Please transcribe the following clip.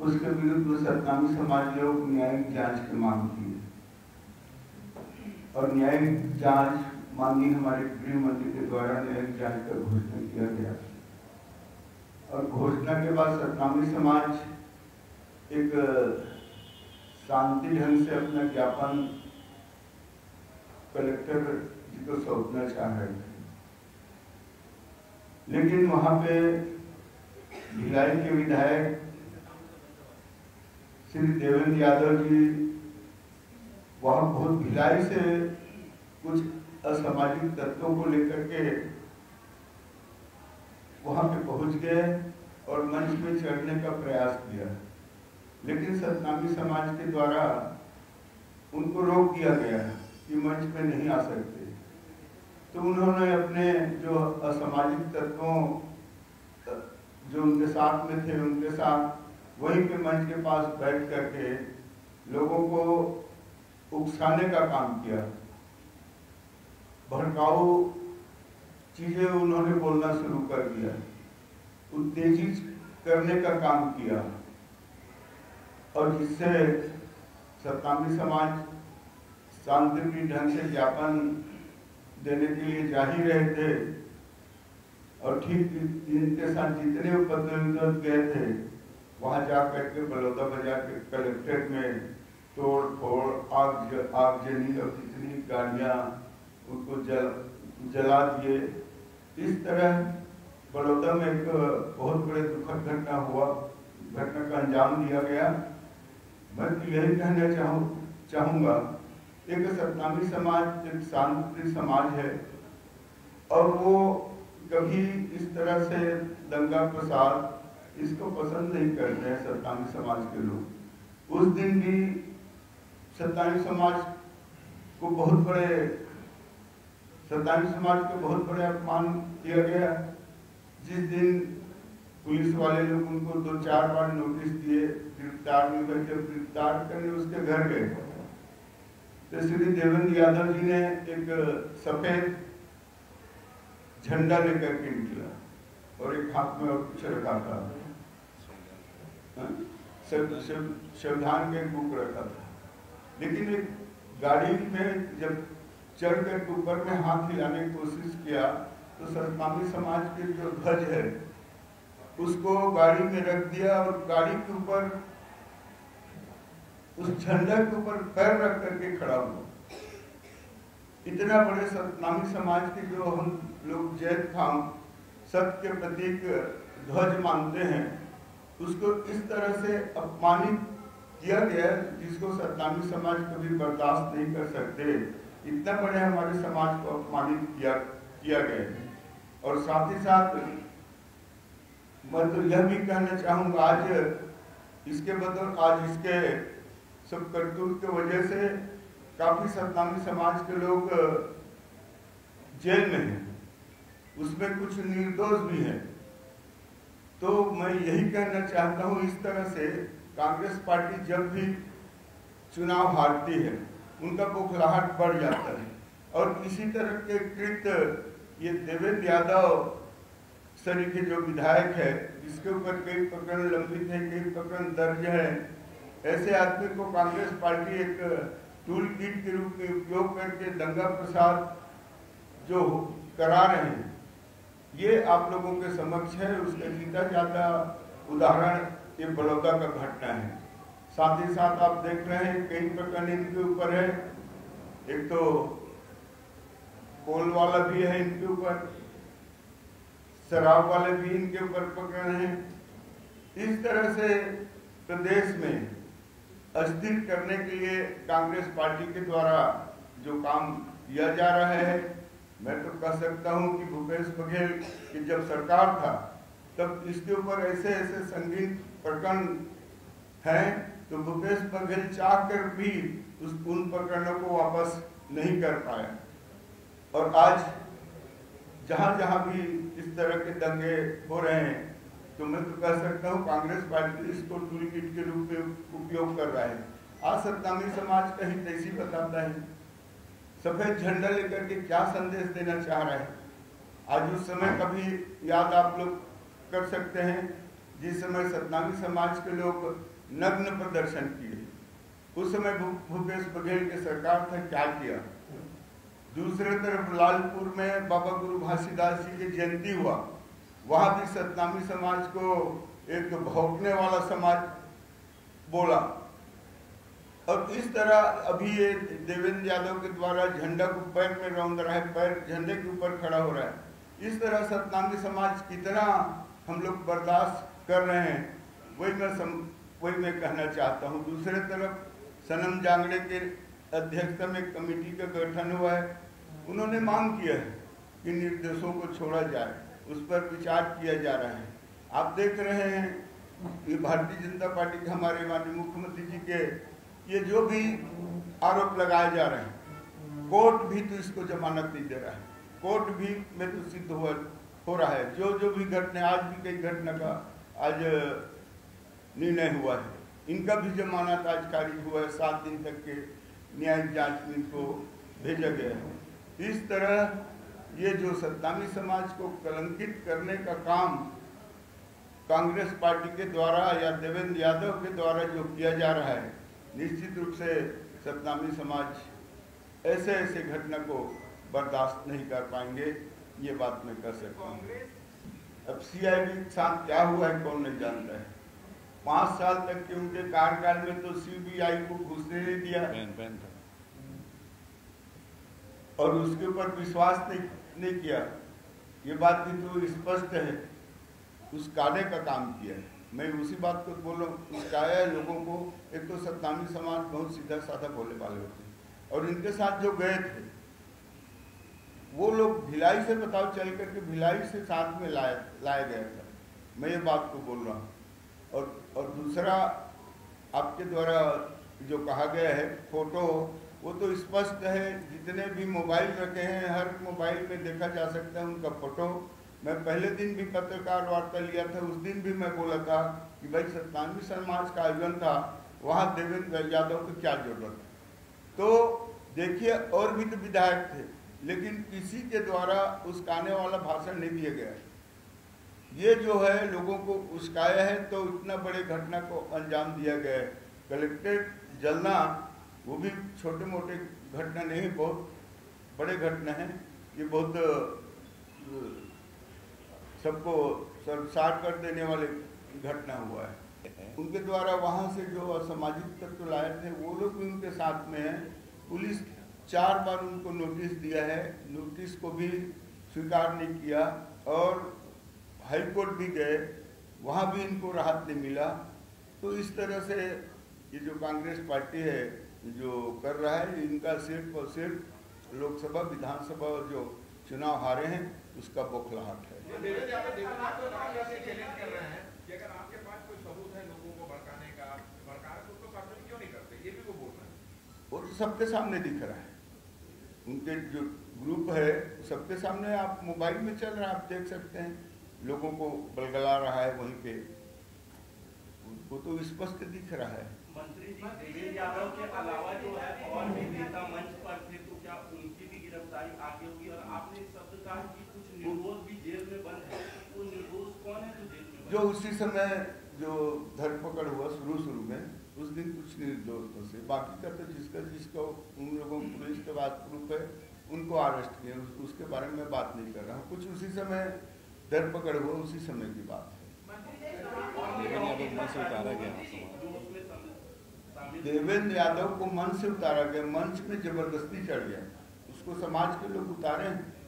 उसके विरुद्ध सतनामी समाज लोग न्यायिक जाँच की मांग की और न्यायिक जाँच मांगी हमारे गृह मंत्री के द्वारा न्यायिक जाँच का घोषणा किया गया। और घोषणा के बाद सतनामी समाज एक शांति ढंग से अपना ज्ञापन कलेक्टर जी को सौंपना चाह रहे थे। लेकिन वहाँ पे भिलाई के विधायक श्री देवेंद्र यादव जी वहाँ बहुत भिलाई से कुछ असामाजिक तत्वों को लेकर के वहाँ पे पहुँच गए और मंच में चढ़ने का प्रयास किया। लेकिन सतनामी समाज के द्वारा उनको रोक दिया गया कि मंच में नहीं आ सकते। तो उन्होंने अपने जो असामाजिक तत्वों, जो उनके साथ में थे, उनके साथ वहीं पे मंच के पास बैठ करके लोगों को उकसाने का काम किया। भड़काऊ चीज़ें उन्होंने बोलना शुरू कर दिया। उत्तेजित करने का काम किया। और जिससे सत्तामी समाज शांतिप्रिय ढंग से ज्ञापन देने के लिए जा ही रहे थे और ठीक इनके साथ जितने उपद्रव गए थे वहाँ जा करके बलौदा बाज़ार के कलेक्ट्रेट में तोड़ फोड़, आग आगजनी और कितनी गाड़ियाँ उनको जल, जला दिए। इस तरह बड़ौदा में एक बहुत बड़े दुखद घटना हुआ। घटना का अंजाम दिया गया। मैं तो यही कहना चाहूँ, चाहूँगा, एक सतनामी समाज, एक शांति समाज है। और वो कभी इस तरह से दंगा प्रसाद इसको पसंद नहीं करते हैं सत्तानी समाज के लोग। उस दिन भी सत्तानी समाज को बहुत बड़े सत्तानी समाज को बहुत बड़े अपमान किया गया। जिस दिन पुलिस वाले लोग उनको दो चार बार नोटिस दिए, गिरफ़्तार हुए जब गिरफ़्तार करने उसके घर गए। तो श्री देवेंद्र यादव जी ने एक सफ़ेद झंडा लेकर के निकला और एक हाथ में कुछ रखा था। संविधान के बुक रखा था। लेकिन एक गाड़ी में जब चढ़ कर ऊपर में हाथ हिलाने की कोशिश किया तो सरकारी समाज के जो ध्वज है, उसको गाड़ी में रख दिया और गाड़ी के ऊपर, उस झंडा के ऊपर पैर रख करके खड़ा हुआ। इतना बड़े सतनामी समाज के जो हम लोग जैत खाम सत्य के प्रतीक ध्वज मानते हैं उसको इस तरह से अपमानित किया गया जिसको सत्तामी समाज कभी बर्दाश्त नहीं कर सकते। इतना बड़े हमारे समाज को अपमानित किया किया गया और साथ ही साथ, मैं तो यह भी कहना चाहूँगा, आज इसके बदल आज इसके सब करतूत के वजह से काफ़ी सत्तामी समाज के लोग जेल में हैं। उसमें कुछ निर्दोष भी हैं। तो मैं यही कहना चाहता हूँ, इस तरह से कांग्रेस पार्टी जब भी चुनाव हारती है, उनका बुखलाहट बढ़ जाता है। और इसी तरह के कृत्य ये देवेंद्र यादव सरी के जो विधायक है, जिसके ऊपर कई प्रकरण लंबित है, कई प्रकरण दर्ज है, ऐसे आदमी को कांग्रेस पार्टी एक टूल किट के रूप में उपयोग करके दंगा प्रसाद जो करा रहे हैं ये आप लोगों के समक्ष है, उसका जीता ज़्यादा उदाहरण ये बड़ौदा का घटना है। साथ ही साथ आप देख रहे हैं, कई प्रकरण इनके ऊपर है। एक तो कोल वाला भी है इनके ऊपर, शराब वाले भी इनके ऊपर प्रकरण है। इस तरह से प्रदेश में अस्थिर करने के लिए कांग्रेस पार्टी के द्वारा जो काम किया जा रहा है मैं तो कह सकता हूँ कि भूपेश बघेल की जब सरकार था, तब इसके ऊपर ऐसे ऐसे संगीन प्रकरण हैं तो भूपेश बघेल चाह कर भी उस उन प्रकरणों को वापस नहीं कर पाया और आज जहाँ जहाँ भी इस तरह के दंगे हो रहे हैं तो मैं तो कह सकता हूँ कांग्रेस पार्टी इसको टूल किट के रूप में उपयोग कर रहा है। आज सत्तामी समाज कहीं तैसी बताता है सफ़ेद झंडा लेकर के क्या संदेश देना चाह रहे हैं? आज उस समय कभी याद आप लोग कर सकते हैं, जिस समय सतनामी समाज के लोग नग्न प्रदर्शन किए। उस समय भूपेश बघेल की सरकार था, क्या किया? दूसरे तरफ़ लालपुर में बाबा गुरु घासीदास जी की जयंती हुआ। वहाँ भी सतनामी समाज को एक भौंकने वाला समाज बोला। और इस तरह अभी ये देवेंद्र यादव के द्वारा झंडा को पैर में रौंद रहा है पैर झंडे के ऊपर खड़ा हो रहा है। इस तरह सतनामी समाज कितना हम लोग बर्दाश्त कर रहे हैं वही मैं सम, वही मैं कहना चाहता हूँ। दूसरे तरफ़ सनम जांगड़े के अध्यक्षता में कमेटी का गठन हुआ है। उन्होंने मांग किया है कि निर्देशों को छोड़ा जाए उस पर विचार किया जा रहा है। आप देख रहे हैं कि भारतीय जनता पार्टी के हमारे माननीय मुख्यमंत्री जी के ये जो भी आरोप लगाए जा रहे हैं, कोर्ट भी तो इसको जमानत नहीं दे रहा है। कोर्ट भी में तो सिद्ध हुआ हो रहा है। जो जो भी घटना, आज भी कई घटना का आज निर्णय हुआ है। इनका भी जमानत आज खारिज हुआ है। सात दिन तक के न्यायिक जाँच में इनको भेजा गया है। इस तरह ये जो सत्तामी समाज को कलंकित करने का काम कांग्रेस पार्टी के द्वारा या देवेंद्र यादव के द्वारा जो किया जा रहा है निश्चित रूप से सतनामी समाज ऐसे ऐसे घटना को बर्दाश्त नहीं कर पाएँगे ये बात मैं कर सकता हूँ। अब सीआईडी के साथ क्या हुआ है कौन नहीं जानता है। पाँच साल तक के उनके कार्यकाल में तो सीबीआई को घुसने नहीं दिया। और उसके ऊपर विश्वास नहीं, नहीं किया। ये बात भी तो स्पष्ट है। उस काले का काम किया है। मैं उसी बात को बोल रहा हूँ, चाहे लोगों को एक तो सत्तामी समाज बहुत सीधा साधा बोले वाले होते हैं। और इनके साथ जो गए थे, वो लोग भिलाई से बताओ, चल करके भिलाई से साथ में लाया लाया गया था। मैं ये बात को बोल रहा हूँ। और और दूसरा आपके द्वारा जो कहा गया है, फ़ोटो, वो तो स्पष्ट है, जितने भी मोबाइल रखे हैं, हर मोबाइल में देखा जा सकता है उनका फ़ोटो। मैं पहले दिन भी पत्रकार वार्ता लिया था, उस दिन भी मैं बोला था कि भाई सत्तानवे समाज का आयोजन था, वहाँ देवेंद्र यादव की क्या ज़रूरत तो देखिए, और भी तो विधायक थे, लेकिन किसी के द्वारा उसकाने वाला भाषण नहीं दिया गया। ये जो है, लोगों को उसकाया है तो इतना बड़े घटना को अंजाम दिया गया है। कलेक्ट्रेट जलना, वो भी छोटे मोटे घटना नहीं, बहुत बड़े घटना है। ये बहुत सबको संसार कर देने वाले घटना हुआ है। उनके द्वारा वहाँ से जो असामाजिक तत्व लाए थे, वो लोग भी उनके साथ में हैं। पुलिस चार बार उनको नोटिस दिया है। नोटिस को भी स्वीकार नहीं किया और हाईकोर्ट भी गए। वहाँ भी इनको राहत नहीं मिला। तो इस तरह से ये जो कांग्रेस पार्टी है, जो कर रहा है, इनका सिर्फ़ और सिर्फ़ लोकसभा, विधानसभा जो चुनाव हारे हैं, उसका बौखलाहट है। सबके सामने दिख रहा है। उनके जो ग्रुप है, सबके सामने आप मोबाइल में चल रहा है, आप देख सकते हैं। लोगों को बलगला रहा है वहीं पे। वो तो स्पष्ट दिख रहा है। मंत्री जी यादव के अलावा जो है और भी नेता मंच पर थे तो क्या उनकी भी गिरफ्तारी आगे होगी और आपने शब्द कहा कि कुछ निर्दोष भी जेल में बंद है तो निर्दोष कौन है जो उसी समय जो धरपकड़ हुआ शुरू शुरू में उस दिन कुछ निर्दोषों से बाकी का तो जिसका जिसका उन लोगों पुलिस के बाद प्रूफ है उनको अरेस्ट किया उस, उसके बारे में बात नहीं कर रहा हूँ। कुछ उसी समय धरपकड़ हुआ उसी समय की बात है। देवेंद्र यादव को मन से उतारा गया मंच में ज़बरदस्ती चढ़ गया। उसको समाज के लोग उतारे हैं।